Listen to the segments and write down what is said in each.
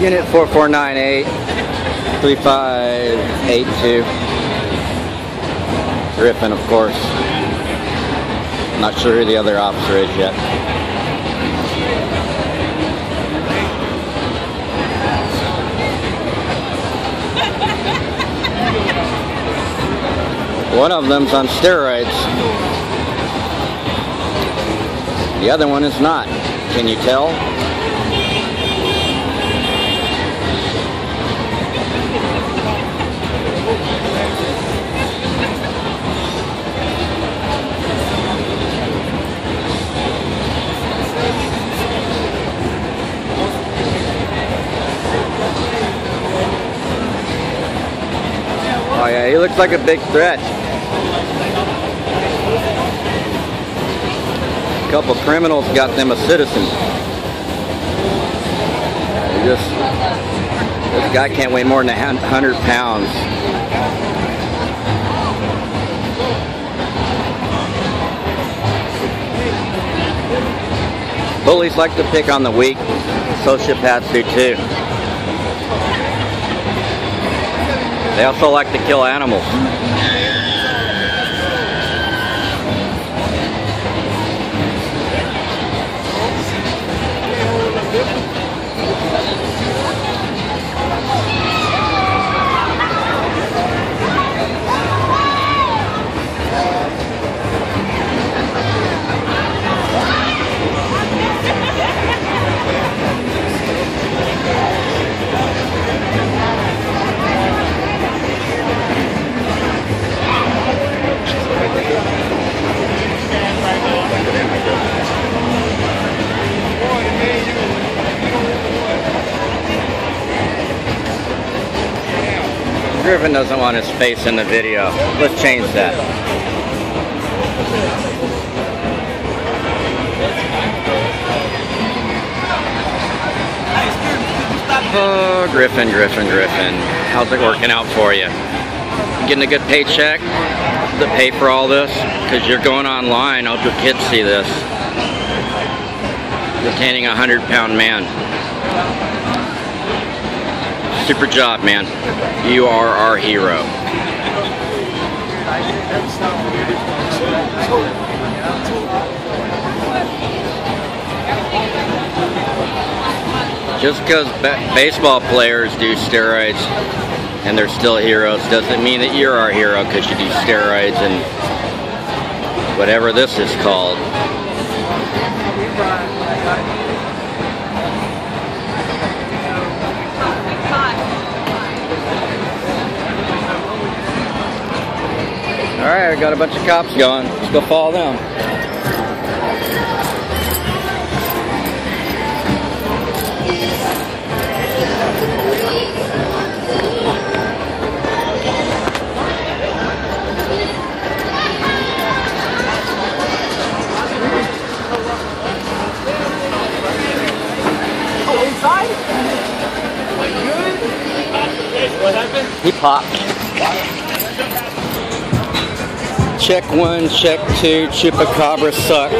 Unit 4498 3582. Griffin, of course. Not sure who the other officer is yet. One of them's on steroids. The other one is not. Can you tell? Looks like a big threat. A couple criminals got them a citizen. Just, this guy can't weigh more than a hundred pounds. Bullies like to pick on the weak. Sociopaths do too. They also like to kill animals. Griffin doesn't want his face in the video. Let's change that. Oh, Griffin, Griffin, Griffin. How's it working out for you? Getting a good paycheck to pay for all this? Because you're going online. Hope your kids see this. Detaining a hundred pound man. Super job, man. You are our hero. Just because baseball players do steroids and they're still heroes doesn't mean that you're our hero because you do steroids and whatever this is called. I got a bunch of cops going. Let's go follow them. Oh, inside? Good? What happened? He popped. Check one, check two, Chupacabra sucks.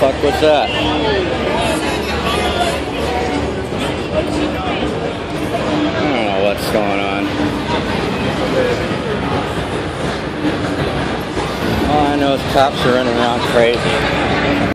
Fuck was that? I don't know what's going on. All I know is cops are running around crazy.